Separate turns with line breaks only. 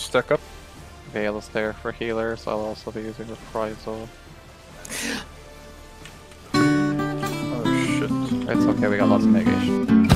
stuck up.
Veil is there for healers. I'll also be using Reprisal.
Oh shit.
It's okay, we got lots of negation.